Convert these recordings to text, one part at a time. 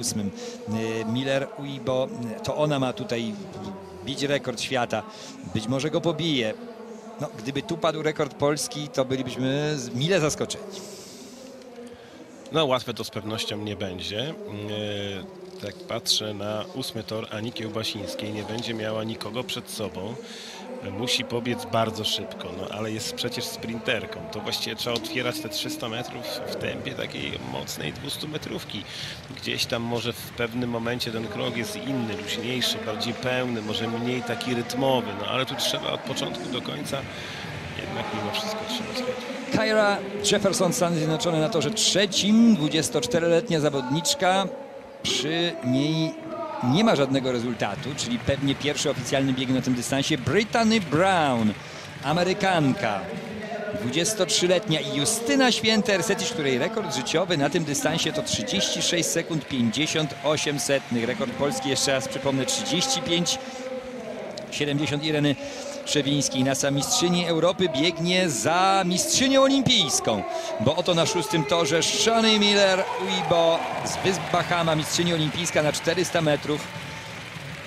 ósmym. Y, Miller Uibo, to ona ma tutaj bić rekord świata. Być może go pobije. No, gdyby tu padł rekord polski, to bylibyśmy mile zaskoczeni. No łatwe to z pewnością nie będzie. E, Tak patrzę na ósmy tor Ani Kiełbasińskiej. Nie będzie miała nikogo przed sobą. Musi pobiec bardzo szybko, no ale jest przecież sprinterką. To właściwie trzeba otwierać te 300 metrów w tempie takiej mocnej 200 metrówki. Gdzieś tam może w pewnym momencie ten krok jest inny, luźniejszy, bardziej pełny, może mniej taki rytmowy, no ale tu trzeba od początku do końca jednak mimo wszystko zrobić. Kyra Jefferson, Stany Zjednoczone na torze trzecim, 24-letnia zawodniczka. Przy niej nie ma żadnego rezultatu, czyli pewnie pierwszy oficjalny bieg na tym dystansie. Brittany Brown, Amerykanka, 23-letnia i Justyna Święter-Setysz, której rekord życiowy na tym dystansie to 36 sekund 58 setnych. Rekord polski jeszcze raz przypomnę 35 70 Ireny Trzewińskiej. Nasza mistrzyni Europy biegnie za mistrzynią olimpijską, bo oto na szóstym torze Shani Miller Uibo z Wysp Bahama, mistrzyni olimpijska na 400 metrów.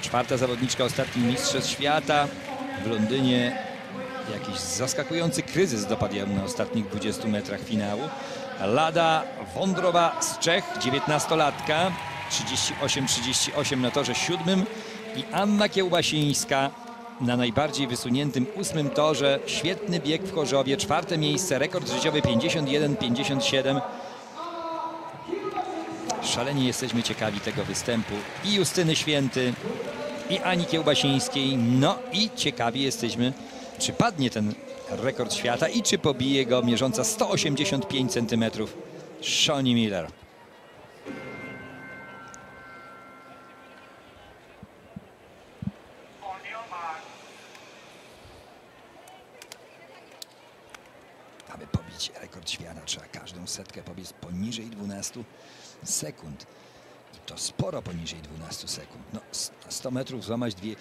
Czwarta zawodniczka ostatnich mistrzostw świata w Londynie. Jakiś zaskakujący kryzys dopadł ją na ostatnich 20 metrach finału. Lada Wądrowa z Czech, 19-latka, 38-38 na torze siódmym i Anna Kiełbasińska na najbardziej wysuniętym ósmym torze. Świetny bieg w Chorzowie, czwarte miejsce, rekord życiowy 51-57. Szalenie jesteśmy ciekawi tego występu i Justyny Święty, i Ani Kiełbasińskiej. No i ciekawi jesteśmy, czy padnie ten rekord świata i czy pobije go mierząca 185 cm Shani Miller. Aby pobić rekord świata, trzeba każdą setkę pobiec poniżej 12 sekund. I to sporo poniżej 12 sekund. No, s- 100 metrów złamać dwie, y,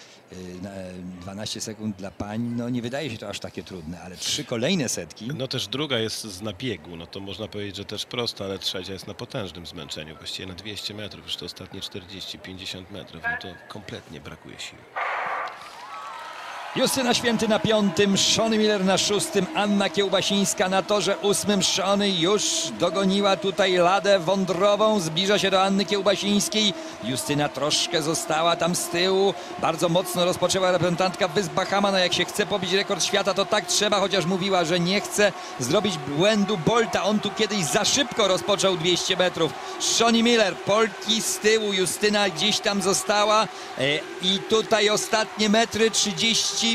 na, e, 12 sekund dla pań, no nie wydaje się to aż takie trudne, ale trzy kolejne setki. No też druga jest z nabiegu, no to można powiedzieć, że też prosta, ale trzecia jest na potężnym zmęczeniu, właściwie na 200 metrów, już to ostatnie 40-50 metrów, no to kompletnie brakuje siły. Justyna Święty na piątym, Szony Miller na szóstym, Anna Kiełbasińska na torze ósmym. Szony już dogoniła tutaj Ladę Wądrową, zbliża się do Anny Kiełbasińskiej. Justyna troszkę została tam z tyłu. Bardzo mocno rozpoczęła reprezentantka Wysp Bahama. No jak się chce pobić rekord świata, to tak trzeba, chociaż mówiła, że nie chce zrobić błędu Bolta. On tu kiedyś za szybko rozpoczął 200 metrów. Szoni Miller, Polki z tyłu, Justyna gdzieś tam została. E, I tutaj ostatnie metry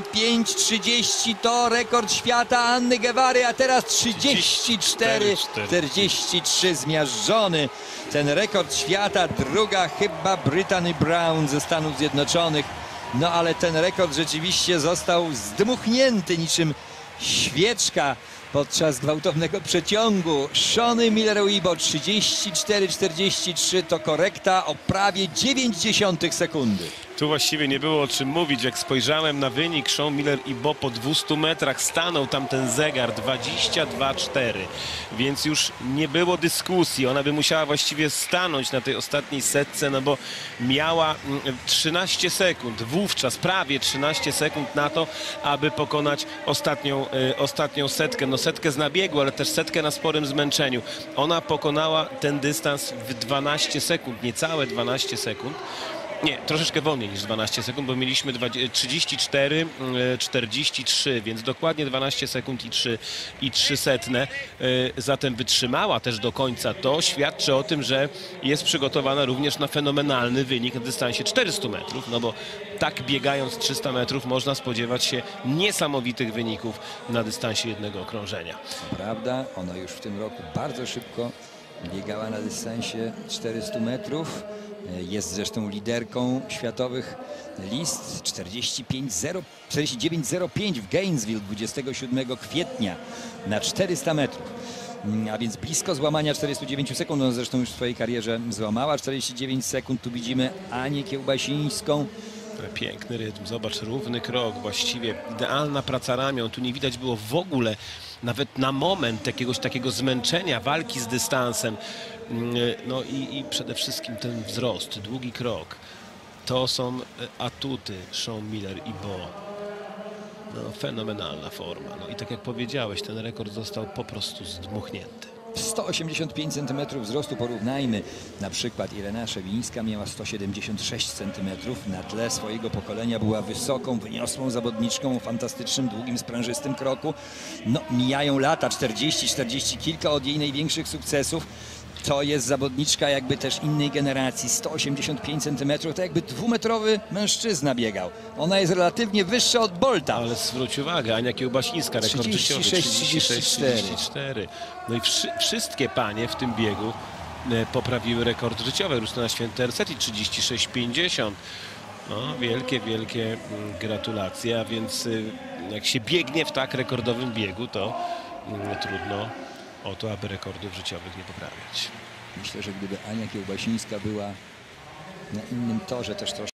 35-30 to rekord świata Anny Guevary, a teraz 34 43 zmiażdżony. Ten rekord świata, druga chyba Brittany Brown ze Stanów Zjednoczonych. No ale ten rekord rzeczywiście został zdmuchnięty niczym świeczka podczas gwałtownego przeciągu. Shony Miller-Uibo 34-43 to korekta o prawie 0,9 sekundy. Tu właściwie nie było o czym mówić, jak spojrzałem na wynik, Sean Miller i Bo po 200 metrach stanął tam ten zegar 22-4, więc już nie było dyskusji, ona by musiała właściwie stanąć na tej ostatniej setce, no bo miała mm, 13 sekund, wówczas prawie 13 sekund na to, aby pokonać ostatnią, y, ostatnią setkę, no setkę z nabiegu, ale też setkę na sporym zmęczeniu. Ona pokonała ten dystans w 12 sekund, niecałe 12 sekund. Nie, troszeczkę wolniej niż 12 sekund, bo mieliśmy 20 34, e, 43, więc dokładnie 12 sekund i 3, i 3 setne. E, Zatem wytrzymała też do końca. To świadczy o tym, że jest przygotowana również na fenomenalny wynik na dystansie 400 metrów, no bo tak biegając 300 metrów można spodziewać się niesamowitych wyników na dystansie jednego okrążenia. Prawda? Ona już w tym roku bardzo szybko biegała na dystansie 400 metrów. E, Jest zresztą liderką światowych list 45-0 49.05 w Gainesville 27 kwietnia na 400 metrów. Mm, A więc blisko złamania 49 sekund. Ona zresztą już w swojej karierze złamała 49 sekund. Tu widzimy Anię Kiełbasińską. Piękny rytm, zobacz, równy krok, właściwie idealna praca ramion. Tu nie widać było w ogóle, nawet na moment jakiegoś takiego zmęczenia, walki z dystansem. Mm, No i, i przede wszystkim ten wzrost, długi krok. To są e, atuty Sean Miller i Bo. No, fenomenalna forma. No i tak jak powiedziałeś, ten rekord został po prostu zdmuchnięty. 185 cm wzrostu porównajmy. Na przykład Irena Szewińska miała 176 cm. Na tle swojego pokolenia była wysoką, wyniosłą zawodniczką o fantastycznym, długim, sprężystym kroku. No, mijają lata, 40, 40 kilka od jej największych sukcesów. To jest zawodniczka jakby też innej generacji, 185 cm, to jakby dwumetrowy mężczyzna biegał. Ona jest relatywnie wyższa od Bolta. Ale zwróć uwagę, Ania Kiełbasińska, rekord 36, życiowy 36, 34. 34. No i wszy, wszystkie panie w tym biegu e, poprawiły rekord życiowy. Justyna Świętercet i 36,50. No, wielkie, wielkie mm, gratulacje, a więc y, jak się biegnie w tak rekordowym biegu, to mm, trudno o to, aby rekordów życiowych nie poprawiać. Myślę, że gdyby Ania Kiełbasińska była na innym torze, też troszkę